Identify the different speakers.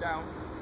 Speaker 1: down.